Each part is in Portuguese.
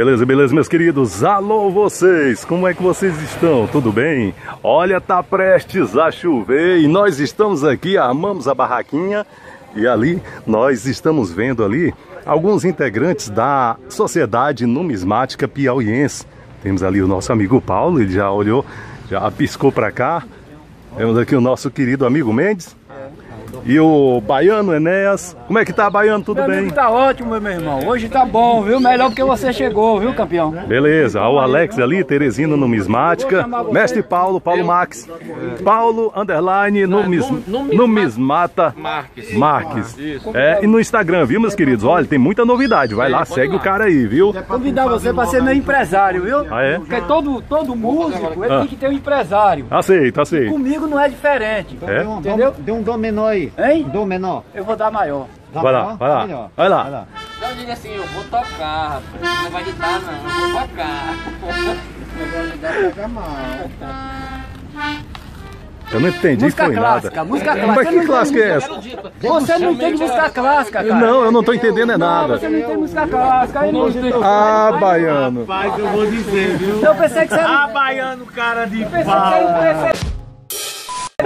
Beleza, beleza, meus queridos. Alô, vocês! Como é que vocês estão? Tudo bem? Olha, tá prestes a chover e nós estamos aqui, armamos a barraquinha e ali nós estamos vendo ali alguns integrantes da Sociedade Numismática Piauiense. Temos ali o nosso amigo Paulo, ele já olhou, já piscou para cá. Temos aqui o nosso querido amigo Mendes. E o Baiano Enéas. Como é que tá, Baiano? Tudo meu bem? Amigo, tá ótimo, meu irmão. Hoje tá bom, viu? Melhor porque você chegou, viu, campeão? Beleza. O Alex ali, Teresina Numismática. Mestre Paulo, Paulo Max. Paulo, underline, numis, numismata Marques. Marques. É, e no Instagram, viu, meus queridos? Olha, tem muita novidade. Vai lá, segue o cara aí, viu? Convidar você pra ser meu empresário, viu? Ah, é? Porque todo, todo músico, ele tem que ter um empresário. Aceito, aceito. Comigo não é diferente. É? Entendeu? Dê um dom menor aí. Hein? Dom menor. Eu vou dar maior. Dá Vai lá, maior? vai lá. Melhor. Vai lá. Vai lá. Não, diga assim, eu vou tocar, rapaz. Não vai editar, não. Eu vou tocar. Eu não entendi Música foi clássica, nada. música Mas clássica. que clássica é essa? Você não entende música clássica, cara. Não, eu não tô entendendo é nada. Você não entende música clássica. Aí não Ah, Baiano. Rapaz, eu vou dizer, viu? Eu pensei que você Ah, não... baiano, cara de Pensei que você não pau. conhecia.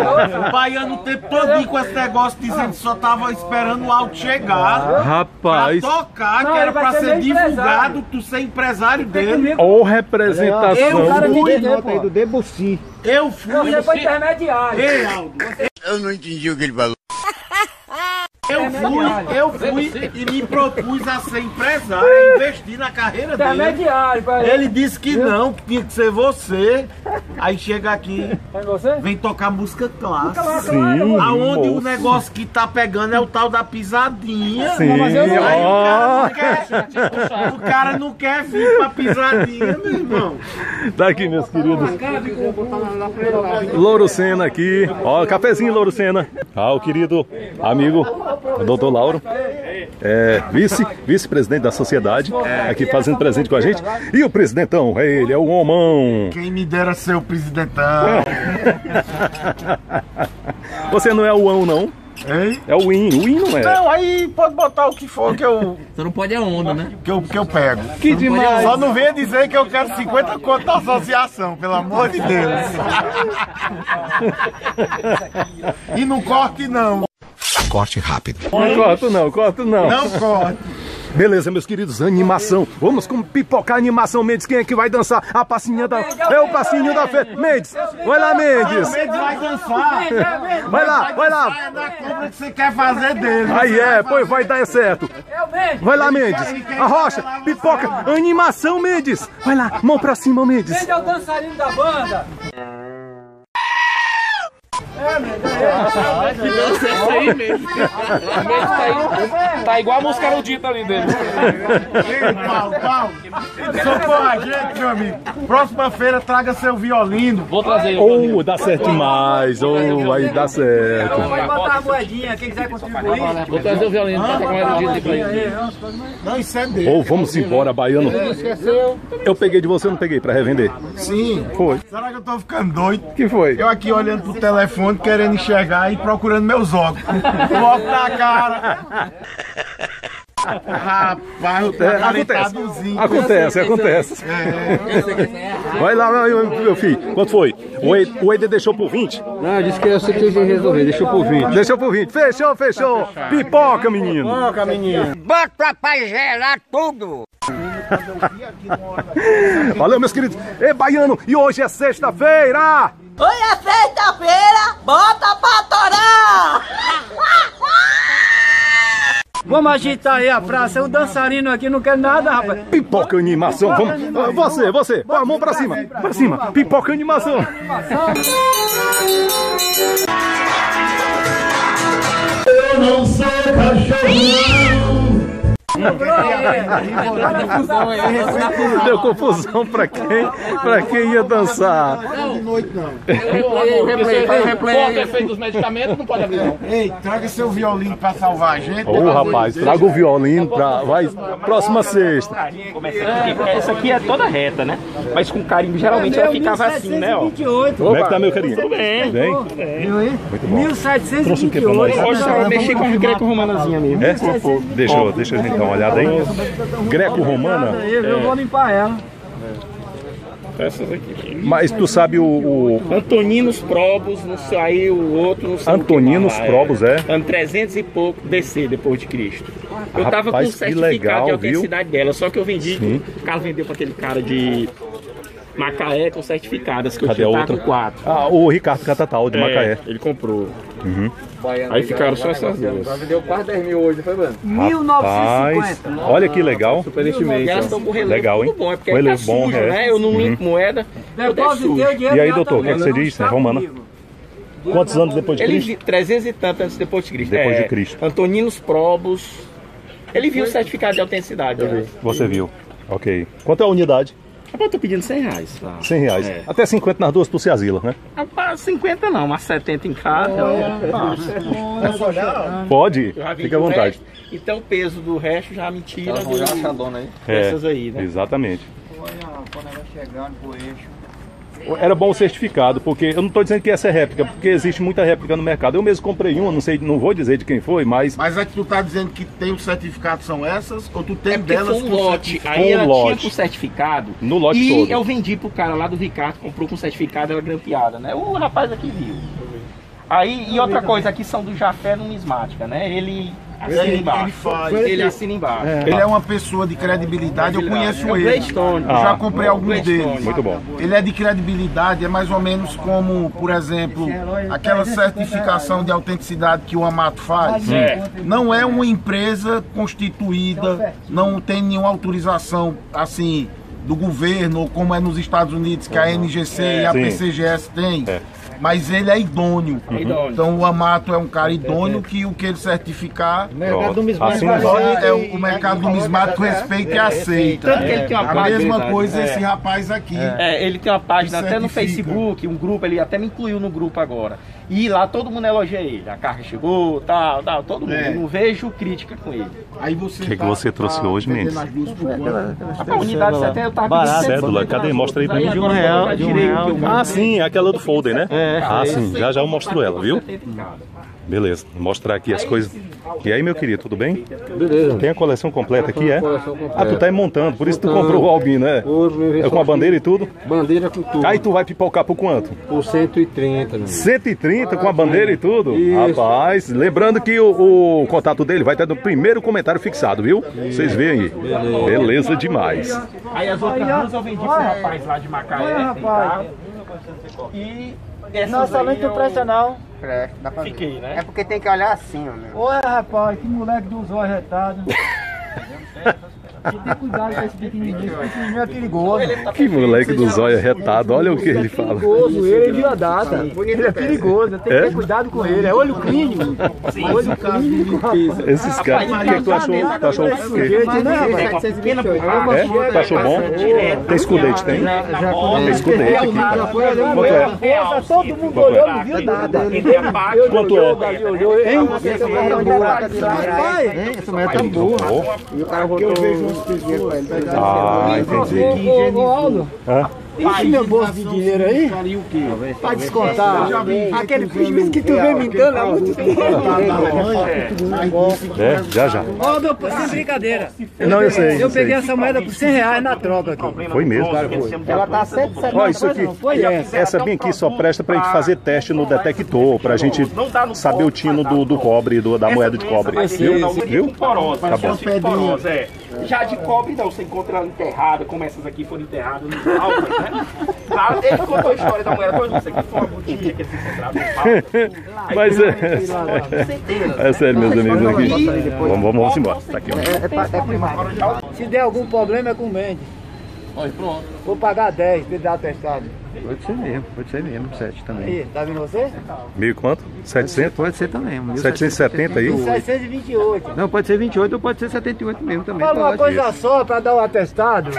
O baiano o tempo todo com esse negócio dizendo que só tava esperando o auto chegar. Pra Rapaz, tocar, Não, que era pra ser divulgado, tu ser empresário dele. Ou representação. Eu, cara, Fui, do Debussy. Eu fui. Você foi intermediário. Ei, Aldo, Eu não entendi o que ele falou. Eu fui, eu fui e me propus a ser empresário, a investir na carreira dele. Ele disse que não, que tinha que ser você. Aí chega aqui, você? vem tocar música clássica. Sim, Aonde o negócio que tá pegando é o tal da pisadinha. Sim, mas eu não- Aí o cara, não quer, o cara não quer vir pra pisadinha, meu irmão. Daqui, meus queridos. Louro Sena aqui. Ó, cafezinho Louro Sena. Ah, o querido amigo, o doutor Lauro. É, vice, vice-presidente da sociedade, aqui fazendo presente com a gente. E o presidentão, é ele, é o homão. Quem me dera ser o presidentão. Você não é o ão, não. Hein? É o in. O in não é. Não, aí pode botar o que for que eu, Você não pode a onda, né? que eu, que eu pego. Que demais. Só não venha dizer que eu quero 50 conto da associação, pelo amor de Deus. e não corte não. Corte rápido. Não corto não, corto não. Não corte. Beleza, meus queridos, animação. Vamos com pipocar a animação, Mendes. Quem é que vai dançar a passinha da... É o passinho da fé. Mendes, vai lá, Mendes. Mendes vai dançar. Vai lá, vai lá. É que você quer fazer dele. Aí é, pois vai dar certo. Mesmo. Vai lá, Mendes. Arrocha, pipoca, animação, Mendes. Vai lá, mão pra cima, Mendes. Ele é o dançarino da banda. Que dança é essa aí mesmo? tá, aí, tá igual a música erudita ali dele. Ei, Paulo, Paulo. Socorro a gente, meu amigo. Próxima feira traga seu violino. Vou trazer Oh, dá certo demais. Oh, aí dá certo. Pode botar a moedinha, quem quiser contribuir. Vou trazer o violino pra tocar um erudito pra ele. Não, isso é dele. Ou vamos embora, baiano. Eu peguei de você, eu não peguei pra revender. Sim. Foi. Será que eu tô ficando doido? que foi? Eu aqui olhando pro telefone, querendo enxergar e procurando meus óculos. O óculos na cara. Rapaz, eu tô É, acontece. Acontece, acontece. Vai lá, meu, meu filho. Quanto foi? O Ed, o Ed deixou por 20? Não, disse que eu sei que resolver. Deixa eu por vir. Deixou por 20. Fechou, fechou. Pipoca, menino. Toca, menino. Bota pra gelar tudo. Valeu, meus queridos. Ei, baiano, e hoje é sexta-feira. Hoje é sexta-feira, bota pra torar! Vamos agitar aí a praça. O dançarino aqui não quer nada, rapaz. Pipoca animação. Vamos. Você, você. Põe a mão pra cima. Pra cima. Pipoca animação. Eu não sou cachorro. Deu confusão pra quem, pra quem ia dançar. O replay, faz o replay. É o efeito dos medicamentos? Não pode abrir, não. Ei, traga seu violino pra salvar a gente. Ô, rapaz, traga o violino pra. Vai, próxima sexta. Essa aqui é toda reta, né? Mas com carimbo, geralmente ela ficava assim, né? Ó. 1728. Como é que tá, meu carinho? Tudo bem. Bem? Viu aí? Muito bom. 1728. Trouxe o quê pra nós? Hoje eu mexi com a greco-romanazinha mesmo. É? Deixa, eu- deixa eu então olhada aí. Greco-romana. Eu vou limpar ela. Essas aqui. Mas tu sabe o, o Antoninos Probos, não sei, aí o outro não sei o que Antoninos lá, Probos, é? Ano 300 e pouco DC depois de Cristo. Eu tava com Rapaz, o que certificado legal, de autenticidade dela, só que eu vendi, Sim. o cara vendeu pra aquele cara de Macaé com certificadas, que eu Cadê tinha a tava outra? com quatro. Ah, o Ricardo Catatal, de Macaé. É, ele comprou. Aí ficaram só essas duas. Vendeu quase 10 mil hoje, foi, mano? 1950. olha que legal. Super estimate. E elas estão com relevo Legal, hein? tudo bom, é porque tá relevo bom, sujo, é. né? Eu não limpo moeda, E aí, doutor, o que é que você diz, está né, Romana? Quantos anos depois de Ele Cristo? vi 300 e tanto antes depois de Cristo. Depois É, de Cristo. Antoninos Probos. Ele viu o certificado de autenticidade. né? Você viu. Ok. Quanto é a unidade? Rapaz, eu tô pedindo 100 reais. Tá? 100 reais. É. Até 50 nas duas por se asila, né? Rapaz, 50 não, mas 70 em casa. Pode, Eu já vendi fica à vontade. resto, então o peso do resto já me tira Elas vão já aí. É, dessas aí, né? Exatamente. Olha, quando ela chegando pro eixo. Era bom o certificado, porque eu não estou dizendo que essa é réplica, porque existe muita réplica no mercado. Eu mesmo comprei uma, não sei, não vou dizer de quem foi, mas Mas é que tu tá dizendo que tem o certificado são essas? Ou tu tem É delas foi um com lote, certificado? aí ela lote. tinha com certificado. No lote e todo. eu vendi pro cara lá do Ricardo, comprou com certificado, ela grampeada, né? O rapaz aqui viu. Aí, e outra coisa, aqui são do Jafé numismática, né? Ele assina Ele- embaixo. ele faz. Ele assina embaixo. Ele é uma pessoa de credibilidade, eu conheço É ele. Eu já Ah. comprei alguns Gladstone. deles. muito bom. Ele é de credibilidade, é mais ou menos como, por exemplo, aquela certificação de autenticidade que o Amato faz. É. Não é uma empresa constituída, não tem nenhuma autorização assim do governo, como é nos Estados Unidos, que a NGC e a Sim. PCGS têm. É. Mas ele é idôneo. idôneo. Então o Amato é um cara idôneo que o que ele certificar Pronto. Assim é o, o mercado numismático respeita e aceita. Tanto que ele tem uma A página. mesma coisa É. esse rapaz aqui. É, ele tem uma página até no. Facebook, um grupo, ele até me incluiu no grupo agora. E lá todo mundo elogia ele. A carga chegou, tal, tal, todo mundo. É. Eu não vejo crítica com ele. Aí você O que que você trouxe hoje, vendendo Mendes? A unidade 70 eu tava pedindo Cédula, cadê? Mostra aí pra mim. De um real, de um real. Ah, sim, aquela do folder, né? Ah, sim, já já eu mostro ela, viu? Beleza, vou mostrar aqui as coisas. E aí, meu querido, tudo bem? Beleza. Tem a coleção completa aqui, é? completa. Ah, tu tá aí montando, por isso tu comprou o albino, né? É com a bandeira e tudo? Bandeira com tudo. Aí tu vai pipocar por quanto? Por 130, meu. 130 com a bandeira e tudo? Isso. Rapaz, lembrando que o, o contato dele vai estar no primeiro comentário fixado, viu? Vocês veem aí. Beleza demais. Aí as outras duas eu vendi pro rapaz lá de Macaé. Olha, rapaz. E essas Nossa, não eu Presta, dá pra ver. fiquei, né? É porque tem que olhar assim, ó, meu. Olha, rapaz, que moleque dos olhos retados. Tem que ter cuidado com esse pequenininho. Esse pequenininho é perigoso. Que moleque do zóio retado, olha o que ele fala. perigoso, ele viu a data. Ele é perigoso, tem que É? ter cuidado com ele. É olho clínico. Olho clínico, rapaz. Esses caras, o que, é que tu achou? Tu achou o quê? Gente, né, rapaz? Uma pequena borracha. É? Tu achou bom? Tem escudete, tem? Tem escudete aqui. Quanto é? Todo mundo olhou, não viu nada. Quanto é? Davi olhou, hein? Rapaz, Essa mulher tá boa. E o cara voltou uns dinheiro pra ele. Ah, entendi. Ô, ô, Aldo, Hã? enche meu bolso de dinheiro aí pra descontar aquele prejuízo que tu vem me dando há muito tempo. É, já já. Aldo, sem brincadeira. Não, eu sei. Eu peguei essa moeda por 100 reais na troca aqui. Foi mesmo. Ela tá 170. Ó, isso aqui. Essa bem aqui só presta pra gente fazer teste no detector, pra gente saber o tino do, do cobre, do, da moeda de cobre. Viu? Viu? Porosa, Tá bom. É. Já de cobre não, você encontra ela enterrada, como essas aqui foram enterradas nos né? Lá ele contou a história da moeda, pois não, isso aqui foi uma botinha que eles encontraram no palco. Mas é. É sério, meus amigos aqui. Vamos, vamos, vamos embora. Tá aqui, ó. Se der algum problema é com o Mendes. Vou pagar 10 pra ele dar atestado. Pode ser mesmo, pode ser mesmo, 7 também. Aí, tá vendo você? Mil quanto? 700? Pode ser também. 770 aí? 728. Não, pode ser 28 ou pode ser 78 mesmo também. Fala uma pode. coisa só pra dar o atestado.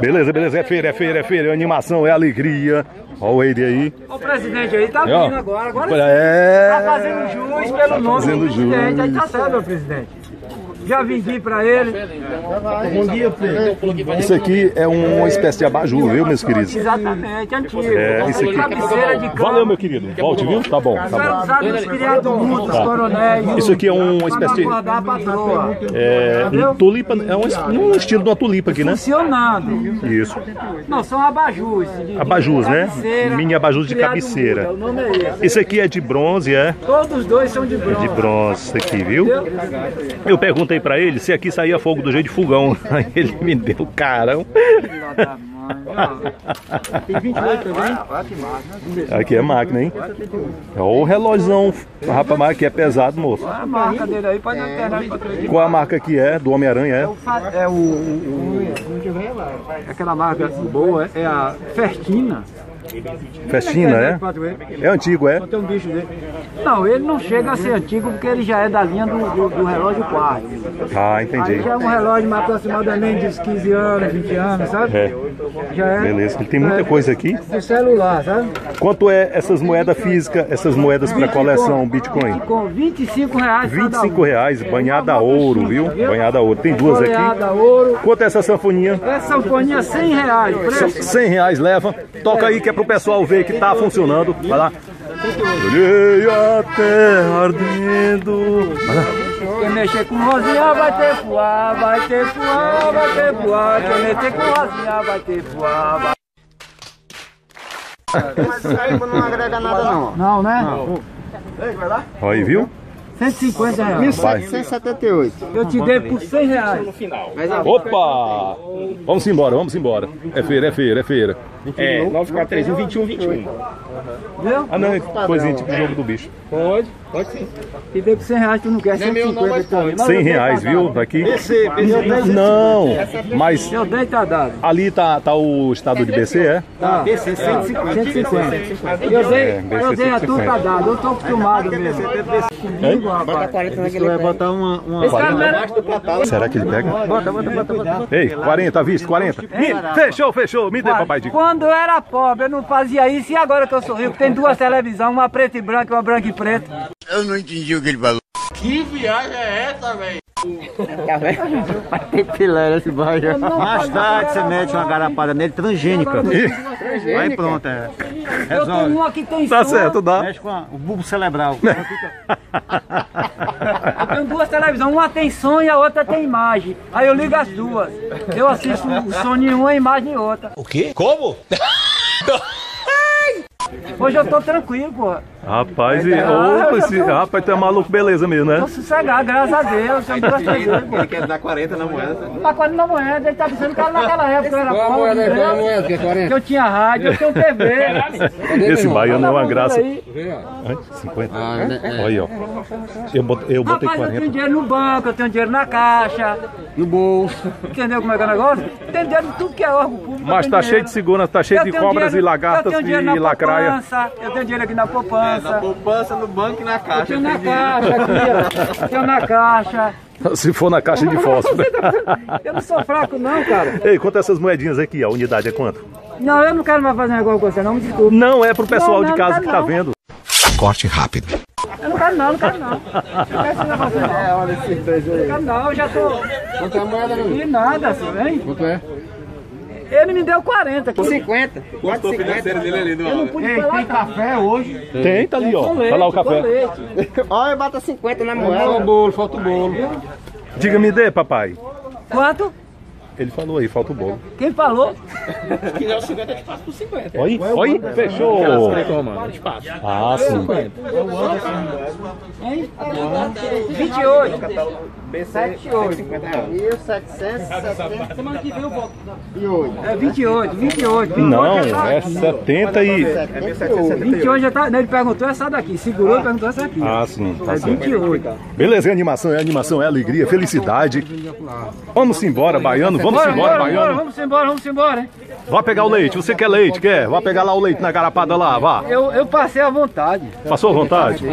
Beleza, beleza. É feira, é feira, é feira. É animação, é alegria. Ó o Eide aí. O presidente aí tá vindo agora. Agora sim. É. Tá fazendo jus pelo nome Fazendo do presidente. jus. Aí tá certo, meu presidente. Já vendi pra ele. Bom dia, Pedro. Isso aqui é uma espécie de abajur, viu, meus queridos? Exatamente, antigo. É, isso aqui. Cabeceira de cama. Valeu, meu querido. Volte, viu? Tá bom, Isso tá bom. usado nos criados os coronéis. Isso aqui é uma espécie de. A patroa. É, um tulipa, é um, um estilo de uma tulipa aqui, né? Funcionando. Isso. Não, são abajus. Abajus, né? Mini abajus de cabeceira. mundo, O nome é aqui é de bronze, é? Todos os dois são de bronze. De bronze, isso aqui, viu? Eu perguntei pra ele se aqui saía fogo do jeito de fogão. Aí ele me deu carão. Tem 28 também. Aqui é máquina, hein? Olha o relógiozão. Rapaz, mas aqui é pesado, moço. A marca dele aí pode. Qual a marca que é? Do Homem-Aranha, é? É o, o- Aquela marca boa é a Fertina. Festina, é? É antigo, é? Tem um bicho dele. Não, ele não chega a ser antigo porque ele já é da linha do, do, do relógio quarto. Ah, entendi. Aí já é um relógio mais aproximadamente de uns 15 anos, 20 anos, sabe? É. Já é Beleza, ele tem muita coisa aqui. do celular, sabe? Quanto é essas moedas físicas, essas moedas para coleção Bitcoin? Com 25 reais cada 25 um. reais, banhada a ouro, viu? Banhada a ouro. Tem duas Folheada, aqui. ouro. Quanto é essa sanfoninha? Essa sanfoninha 100 reais. Preço. 100 reais leva. Toca aí que é pro pessoal ver que tá funcionando. Vai lá. Olhei a terra ardendo. Vai lá. Quem mexer com rosinha vai ter fuá, vai ter fuá, vai ter fuá. Quem mexer com rosinha vai ter fuá. Vai... Mas isso aí não agrega nada não. Não, né? Olha aí, viu? 150 reais. Vai. 1778. Eu te dei por 100 reais. Opa! Vamos embora, vamos embora. É feira, é feira, é feira. É, 943 21 21. Viu? Ah, não, é coisinha tipo jogo do bicho. Pode, pode sim. Te dei por 100 reais, tu não quer 150 também. Mas 100 eu dei, reais, viu? dado. Aqui. Eu dei, Não, mas eu dei, tá dado. ali tá, tá o estado de BC, é? Tá. 150. 150. Eu dei, É, eu dei a tu, tá 150. dado. Eu tô acostumado mesmo. Comigo, rapaz. Você vai botar uma... uma... Esse cara não era... Será que ele pega? Bota, bota, bota, bota. Ei, 40, visto, 40. Me- fechou, fechou. Me dê, papai Dico. Quando eu era pobre, eu não fazia isso. E agora que eu sou rico, tem duas televisões, uma preta e branca e uma branca e preta. Eu não entendi o que ele falou. Vai ter filé nesse bairro. Mais tarde você mete uma garapada nele transgênica. Aí pronto, é. Eu tenho uma que tem Tá som. certo, dá. Mexe com a- o bulbo cerebral. Eu tenho duas televisões, uma tem som e a outra tem imagem. Aí eu ligo as duas. Eu assisto o som em uma e a imagem em outra. O quê? Como? Hoje eu tô tranquilo, pô. Rapaz, e, opa, esse, rapaz, tu é maluco, beleza mesmo, né? Tô sossegado, graças a Deus. Eu graças a Deus, pô. quer dar 40 na moeda. Tá quase na moeda, ele tá dizendo que era naquela época eu era Qual a pobre, moeda? né? Qual a moeda? Que é 40? que eu tinha rádio, eu tenho TV. Esse baiano é uma graça. aí. Hã? 50? Ah, né? Olha aí, ó. Eu botei, eu botei Rapaz, eu tenho 40. dinheiro no banco, eu tenho dinheiro na caixa, no bolso. Entendeu como é que é o negócio? Tem dinheiro em tudo que é órgão público. Mas tá cheio de segurança, tá cheio Eu de cobras e dinheiro- lagartas eu tenho dinheiro na e lacraia. poupança, Eu tenho dinheiro aqui na poupança. Poupança no banco e na Eu caixa. tenho na caixa aqui, ó. Tenho na caixa. Se for na caixa de fósforo. Eu não sou fraco não, cara. Ei, quanto essas moedinhas aqui? A unidade é quanto? Não, eu não quero mais fazer negócio com você, não, me desculpe. Não, é pro pessoal Não, de não, casa não, que tá não. vendo. Corte rápido. Eu não quero não, não quero não. Não quero esse negócio não. É, olha esse preço aí. Não quero não, eu já tô... Quanto é a moeda, meu? E nada, assim, hein? Quanto é? Ele me deu 40. aqui. 50. Custo financeiro dele ali Eu não pude falar Café hoje. Tem, tá ali, ó. Olha lá o café. leite. Olha, bota 50 na Falta o moeda. bolo, falta o bolo. Diga, me dê, papai. Quanto? Ele falou aí, falta o bolo. Quem falou? Se quiser os 50, a gente passa por 50. Oi, oi, fechou. Toma, a gente passa. Ah, sim. Hein? 28. 78. 1770 Semana que vem eu volto. 8. É 28, 28. 28 Não, tá é aqui. 70 e... 28 já tá. Ele perguntou essa daqui. Segurou e perguntou essa aqui. Ah, sim, tá É certo. 28. Beleza, é animação, é animação, é alegria, felicidade. Vamos embora, baiano, vamos Bora, embora, bora, bora, baiano. vamos embora, vamos embora, hein? Vá pegar o leite. Você quer leite? Quer? Vá pegar lá o leite na garapada lá, vá. Eu, eu passei à vontade. Passou à vontade?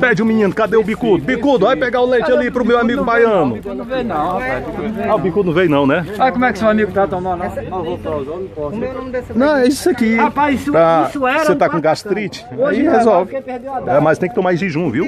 Pede o menino, cadê o bicudo? Bicudo, vai pegar o leite ali pro meu amigo baiano. Não veio não, rapaz. Ah, o bicudo não veio não, né? Olha como é que seu amigo tá tomando. Não, é isso aqui. Rapaz, isso, Tá- isso era. Você tá com gastrite? Hoje resolve. porque perdeu a É, mas tem que tomar jejum, viu?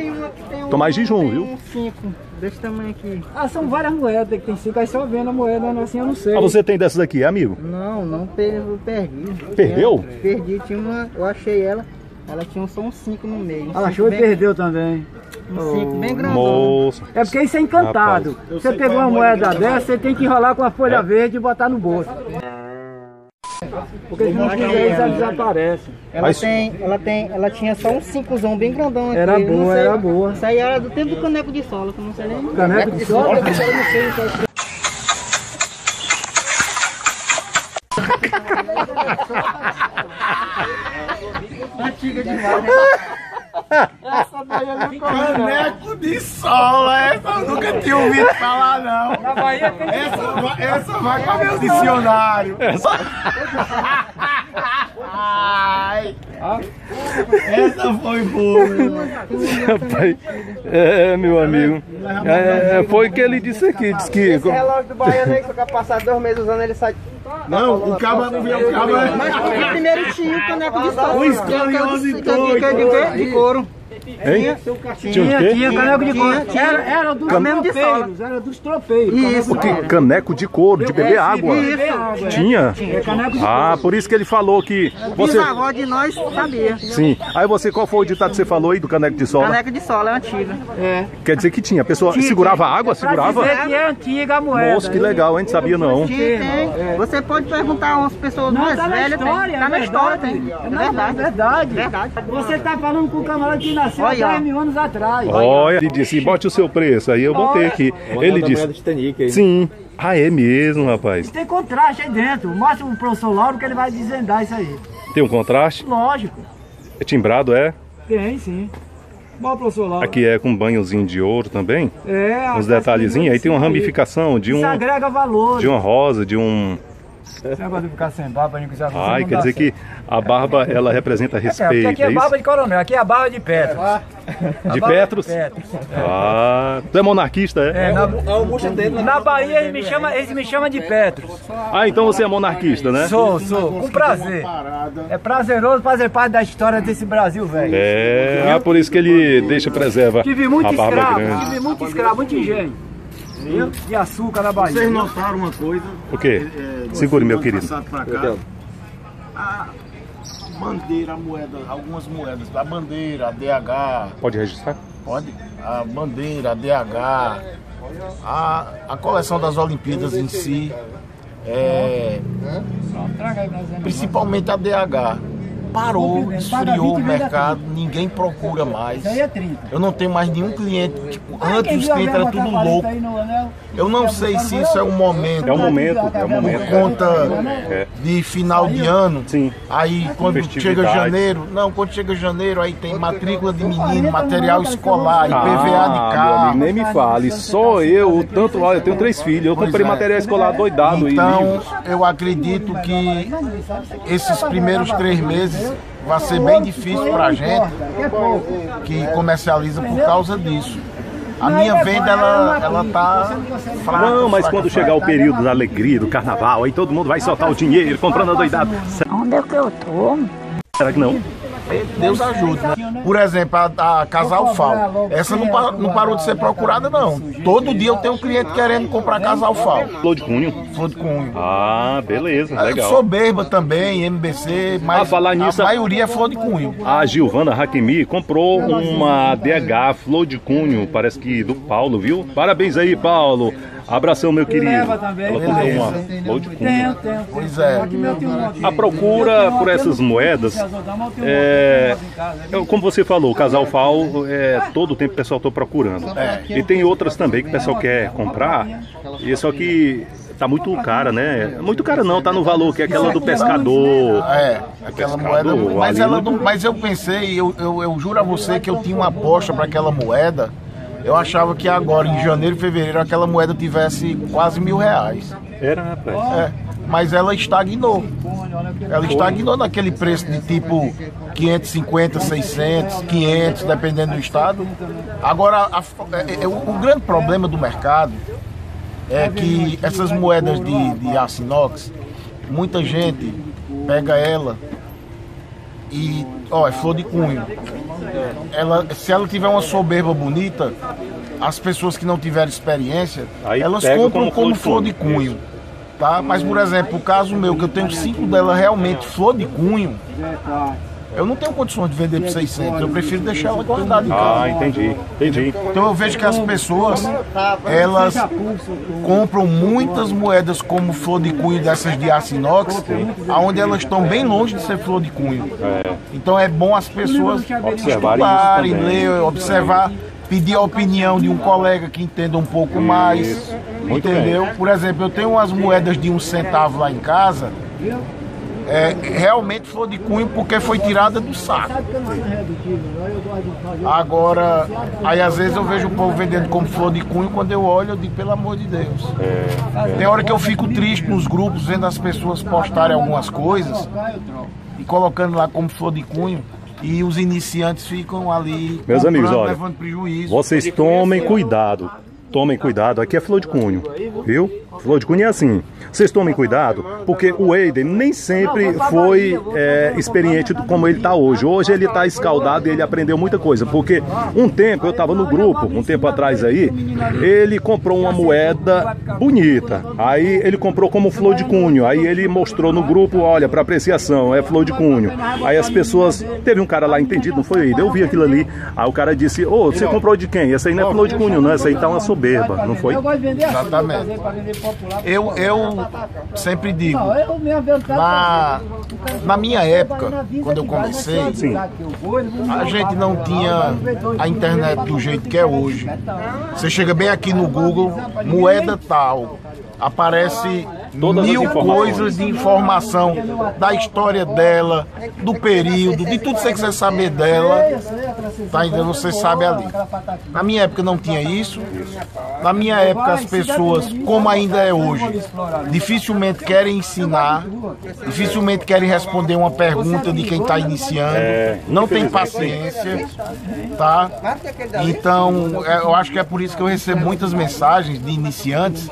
Tomar jejum, viu? Cinco, desse tamanho aqui. Ah, são várias moedas que tem cinco, aí só vendo a moeda, assim eu não sei. Ah, você tem dessas aqui, é amigo? Não, não per- eu perdi. Perdeu? Tinha- perdi, tinha uma. Eu achei ela. Ela tinha só um 5 no meio. Um Ela cinco achou e bem- perdeu também. Um 5 bem grandão. É porque isso é encantado. Você pegou uma moeda dessa, você tem que enrolar com a folha verde e botar no bolso. Porque se não fizer isso, ela desaparece. Ela Mas- tem, ela tem, ela tinha só um 5zão bem grandão aqui. Era boa, sei. era boa. Isso aí era do tempo do caneco de sola, que eu não sei nem. Caneco de sola? Eu não sei. Antiga demais, né? Caneco de sola, essa eu nunca tinha ouvido falar, não. Na Bahia tem Essa, vai- essa vai para meu dicionário. Ai. Essa foi boa. Rapaz, é, meu amigo. É, foi que ele disse aqui, disse que. relógio do baiano aí que eu quero passar dois meses usando, ele sai. Não, o cabo não viu o cabo. Mas porque primeiro tinha o caneco de sola. O escandaloso Que é é de- que é de quê? De couro. Hein? Tinha o Tinha, tinha caneco de couro. Tinha, Era, era dos Mesmo de tropeiros, era dos tropeiros. Isso. caneco de caneco de couro, de beber água. Tinha? É caneco de Ah, por isso que ele falou que você. Bisavó de nós sabia. Sim. Aí você, qual foi o ditado que você falou aí do caneco de sola? Caneca de sola é antiga. Quer dizer que tinha. A pessoa segurava a água, Pra segurava. dizer que é antiga a moeda. Moço, que legal, hein? Sabia não. Tinha, tem. Você pode perguntar a umas pessoas Não, mais tá na velhas. história, Tá é na história, verdade. tem. É Não, verdade. É verdade. Você tá falando com o camarada que nasceu Olha, ó. 10 mil anos atrás. Olha, ele disse, bote o seu preço. Aí eu botei aqui. Ele disse. Sim. Ah, é mesmo, rapaz. Tem contraste aí dentro. Mostra o professor Lauro que ele vai desvendar isso aí. Tem um contraste. Lógico. É timbrado, é? Tem, sim. Bom, professor Lauro. Aqui é com banhozinho de ouro também. É, Uns detalhezinhos. Aí tem uma ramificação de um. Isso agrega valor. De uma rosa, de um. Esse negócio de ficar sem barba, não quiser fazer, Ai, quer dizer que a barba ela representa certo. É, respeito, aqui é é barba isso? de coronel, aqui é a barba de Petros. De barba Petros? Petros. Ah, tu é monarquista, é? É, na, na Bahia eles me chamam eles me chamam de Petros. Ah, então você é monarquista, né? Sou, sou, com prazer. É prazeroso fazer parte da história desse Brasil, velho. É, ah, por isso que ele deixa, preserva Tive muito a barba escravo, grande. tive muito escravo, muito engenho. Viu? De açúcar na Bahia. Vocês notaram uma coisa? O quê? É, Segure, meu querido. pra cá, a bandeira, a moeda, algumas moedas, a bandeira, a DH, Pode registrar? pode? A bandeira, a DH, a, a coleção das Olimpíadas em si, é, principalmente a DH. Parou, esfriou o mercado, ninguém procura mais. É 30. Eu não tenho mais nenhum cliente. Antes a eram tudo botar 40 louco. anel? Eu não sei se isso é um momento. É o momento, é o por momento. conta É. de final de ano. Sim. Aí quando chega janeiro, não, quando chega janeiro aí tem matrícula de menino, material escolar, IPVA Ah, de meu amigo, carro. nem me fale. Só eu, o tanto, olha, eu tenho três filhos. Eu comprei material escolar doidado e Então eu acredito que esses primeiros três meses vai ser bem difícil pra gente que comercializa por causa disso. A minha venda ela, ela tá fraca. Não, mas fraca, quando fraca. chegar o período da alegria, do carnaval, aí todo mundo vai soltar o dinheiro, comprando a doidado. Onde é que eu tô? Será que não? Deus ajude, né? Por exemplo, a, a Casal Fal. Essa não, pa- não parou de ser procurada, não. Todo dia eu tenho um cliente querendo comprar Casal Fal. Flor de cunho. Flor de cunho. Ah, beleza, Eu legal. sou berba também, MBC, mas Ah, falar nisso, a maioria é flor de cunho. A Gilvana Hakimi comprou uma DH Flor de Cunho, parece que do Paulo, viu? Parabéns aí, Paulo. Abração, meu querido. Leva também. Ela comprou Beleza. uma de. Tenho, tenho. Pois é. Um. A procura por essas moedas, é, é, como você falou, o casal FAO, é, todo o tempo o pessoal está procurando. E tem outras também que o pessoal quer comprar, e só que tá muito cara, né? Muito cara não, tá no valor, que é aquela do pescador. É, aquela Pescador, moeda. Mas, ela não- mas eu pensei, eu, eu, eu juro a você que eu tinha uma aposta para aquela moeda. Eu achava que agora, em janeiro e fevereiro, aquela moeda tivesse quase mil reais. Era, rapaz. É. mas ela estagnou. Ela estagnou naquele preço de tipo 550, 600, 500, dependendo do estado. Agora, a- é- é- o, o grande problema do mercado é que essas moedas de, de aço inox, muita gente pega ela e, ó, é flor de cunho. Ela, se ela tiver uma soberba bonita, as pessoas que não tiveram experiência, Aí elas compram como como, flor de flor de cunho. Tá? Mas, por exemplo, o caso meu, que eu tenho cinco dela realmente flor de cunho, eu não tenho condições de vender por 600. Eu prefiro deixar ela guardada em casa. Ah, entendi, entendi. Então eu vejo que as pessoas, elas compram muitas moedas como flor de cunho dessas de aço inox, aonde elas estão bem longe de ser flor de cunho. Então é bom as pessoas Observarem isso estudarem, ler, observar, pedir a opinião de um colega que entenda um pouco mais. Entendeu? Por exemplo, eu tenho umas moedas de um centavo lá em casa. É, realmente flor de cunho porque foi tirada do saco. Agora, aí às vezes eu vejo o povo vendendo como flor de cunho, quando eu olho eu digo, pelo amor de Deus. Tem hora que eu fico triste nos grupos vendo as pessoas postarem algumas coisas e colocando lá como flor de cunho e os iniciantes ficam ali Meus amigos, olha, levando prejuízo. Vocês tomem cuidado. Tomem cuidado, aqui é flor de cunho, viu? Flor de cunho é assim. Vocês tomem cuidado, porque o Eiden nem sempre foi é, experiente do- como ele está hoje. Hoje ele está escaldado e ele aprendeu muita coisa. Porque um tempo, eu estava no grupo, um tempo atrás aí, ele comprou uma moeda bonita. Aí ele comprou como flor de cunho. Aí ele mostrou no grupo, olha, para apreciação, é flor de cunho. Aí as pessoas. Teve um cara lá entendido, não foi Eiden? Eu vi aquilo ali. Aí o cara disse, ô, você comprou de quem? Essa aí não é flor de cunho, não. Essa aí tá uma soberba, não foi? Exatamente. Eu, eu sempre digo, Eu na, na minha época, quando eu comecei, a gente não tinha a internet do jeito que é hoje. Você chega bem aqui no Google, moeda tal, aparece Todas as mil coisas de informação da história dela, do período, de tudo que você quiser saber dela, tá ainda você sabe ali. Na minha época não tinha isso. Na minha época as pessoas, como ainda é hoje, dificilmente querem ensinar, dificilmente querem responder uma pergunta de quem está iniciando, É, não tem paciência, tá? Então é, eu acho que é por isso que eu recebo muitas mensagens de iniciantes,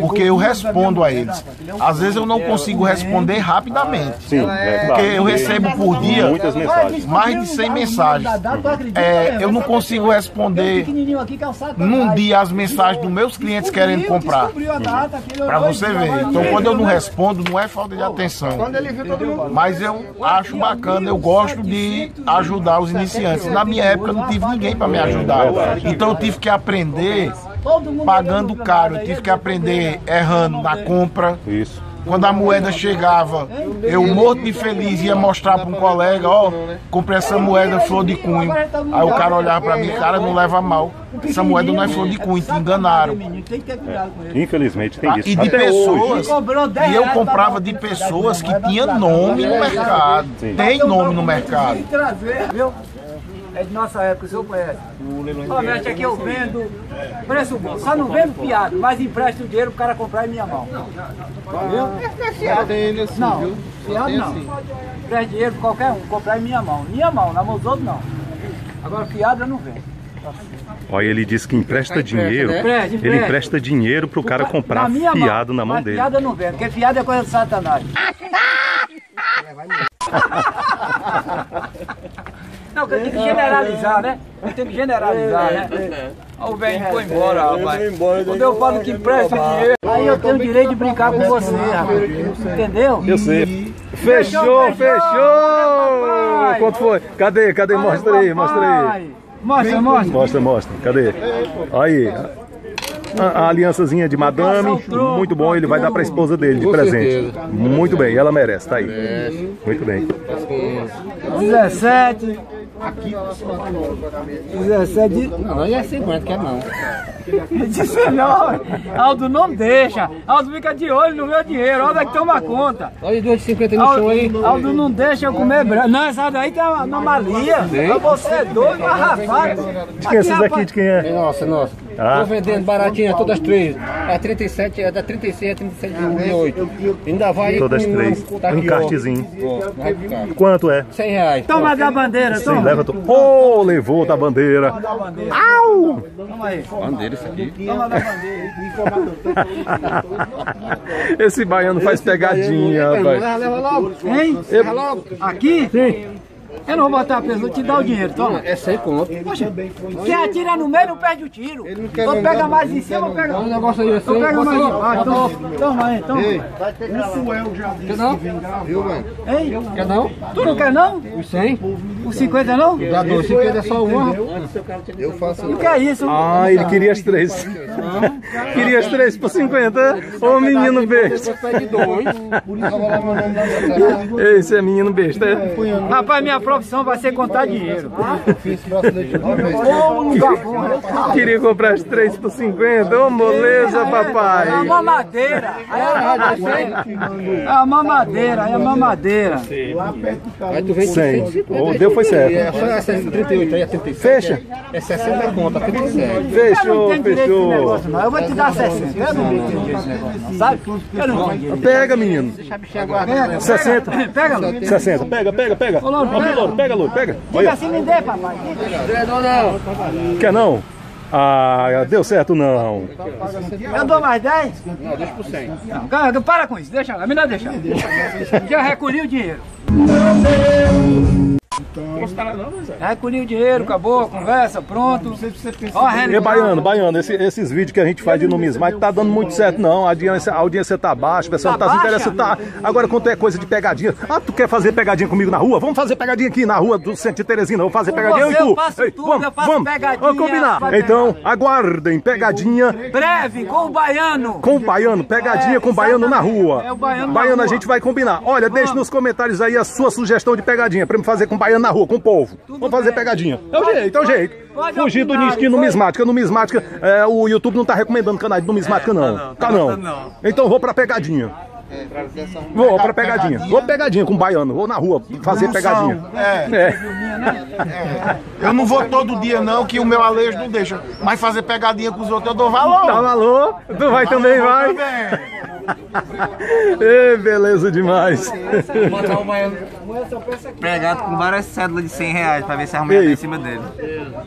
porque eu respondo a eles. Às vezes eu não consigo responder rapidamente. Sim, é claro. Porque eu recebo por dia Muitas mensagens. mais de 100 mensagens. É, eu não consigo responder num dia as mensagens dos meus clientes querendo comprar. Pra você ver. Então quando eu não respondo, não é falta de atenção. Mas eu acho bacana, eu gosto de ajudar os iniciantes. Na minha época eu não tive ninguém para me ajudar. Então eu tive que aprender pagando caro, eu tive que aprender errando na compra. Isso. Quando a moeda chegava, eu morto de feliz ia mostrar para um colega, ó, comprei essa moeda flor de cunho. Aí o cara olhava para mim, cara, não leva mal. Essa moeda não é flor de cunho, te enganaram. Infelizmente tem Tá? isso. E de Até hoje. pessoas, e eu comprava de pessoas que tinham nome no mercado. Tem nome no mercado. É de nossa época, o senhor conhece. Mete aqui eu vendo, preço bom. Só não vendo piada, mas empresto o dinheiro pro cara comprar em minha mão. Viu? Não, fiado não. Empresto dinheiro pra qualquer um, comprar em minha mão. Minha mão, na mão dos outros não. Agora fiado eu não vendo. Olha, ele disse que empresta dinheiro. Empresta, Ele empresta. dinheiro pro cara comprar minha fiado na mão dele. Fiado eu não vendo, porque fiado é coisa de satanás. Não, que eu tenho que generalizar, né? Eu tenho que generalizar, né? Ó, o velho foi embora, rapaz. Quando eu falo que empresta dinheiro, aí eu tenho o direito de brincar com você, rapaz. Entendeu? Eu sei. Fechou, fechou! Quanto foi? Cadê? Cadê? Mostra aí, mostra aí. Mostra, mostra. Mostra, mostra. Cadê? Aí. A, a aliançazinha de madame, muito bom, ele vai dar pra esposa dele de presente. Muito bem, ela merece, tá aí. Muito bem. 17. 17. Não, não é 50, quer não. Disse, não, Aldo não deixa. Aldo fica de olho no meu dinheiro, Aldo é que toma conta. Olha duas de 50 no Aldo, chão aí. Aldo não deixa eu comer branco. Não, essa daí tem uma anomalia. Você é doido, arrafado. De quem é essas aqui? De quem é? Nossa, nossa. Ah. Tô vendendo baratinha, todas três. É 37, é da 36 a 37,8. Ainda vai Todas com- três. tá Um aqui, ó. Quanto é? 100 reais. Toma da bandeira, Sim, toma. leva tu. Oh, levou da bandeira. Au! Toma aí. Bandeira isso aqui. Toma da bandeira. Esse baiano faz pegadinha, rapaz. Leva, leva logo. Hein? Leva logo. Aqui? Sim. Eu não vou botar a pessoa, vou te dar o dinheiro, toma. É 100 conto. Quem atira no meio não perde o tiro. Ou pega mais em cima ou pega. Olha o negócio aí, é 100. Ou pega mais embaixo. Toma, aí, toma. Quer não? Hein? Quer não? Tu não quer não? Os 100? Os 50 não? Dá dois. 50 é só uma. O que é isso? Ah, ele queria as três. Queria as três por 50. Ô menino besta. Esse é menino besta, é? Rapaz, minha profissão vai ser contar dinheiro. Né? Queria comprar as três por 50. Ô, moleza, É a papai. mamadeira. É a mamadeira, é a mamadeira. Aí tu vende 100. O deu foi É certo. só é 38, aí é 37. Fecha. É 60 conto, a 37. Eu não Fechou, fechou. Negócio, não. Eu vou te dar 60. Eu não direito desse negócio, não. Sabe? Eu não direito. Pega, menino. Pega, 60. Pega, Lu. 60. Pega, pega, pega. Ó, Louro, pega, Louro, pega. Diga Olha, assim, me dê, papai. Não, não. quer não? Ah, deu certo não. Eu dou mais 10? Não, deixa por 100. Não, cara, para com isso. Deixa lá, melhor deixar. Já recolhi o dinheiro. Recolhi o dinheiro, acabou a conversa, pronto. Ó, a E Renan. baiano, baiano, esse- esses vídeos que a gente faz de numismática tá dando muito certo, não. A audiência, a audiência tá baixa, o pessoal Tá tá, interessando. Tá. Agora, quando é coisa de pegadinha, ah, tu quer fazer pegadinha comigo na rua? Vamos fazer pegadinha aqui na rua do Centro de Teresina. Vamos fazer Com pegadinha você e tu? eu faço tudo, eu faço pegadinha, Vamos combinar. Então, aguardem pegadinha Breve, com o baiano. com o baiano, pegadinha É, com o baiano na rua. É o baiano na Baiano, a gente vai combinar. Olha, deixe nos comentários aí a sua sugestão de pegadinha pra me fazer com o baiano na rua, com o povo. Vamos fazer bem. pegadinha. É o jeito, é o jeito. Pode Fugir do nicho de numismática. Numismática, é, o YouTube não tá recomendando canais de numismática, não. Tá não. Então vou pra pegadinha. Vou pra pegadinha. Vou pegadinha com o baiano. Vou na rua fazer pegadinha. É. É. Eu não vou todo dia não, que o meu alejo não deixa. Mas fazer pegadinha com os outros eu dou valor. Tá valor? Tu vai também, vai? Também. Ê, beleza demais. Pregado com várias cédulas de 100 reais pra ver se a mulher tá em cima dele.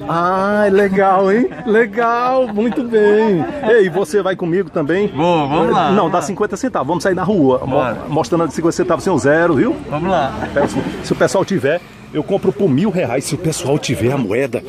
Ah, legal, hein? Legal, muito bem. Ei, você vai comigo também? Vou, vamos lá. Não, dá 50 centavos. Vamos sair na rua, Bora. mostrando de 50 centavos sem o zero, viu? Vamos lá. Se o pessoal tiver, eu compro por mil reais. Se o pessoal tiver a moeda,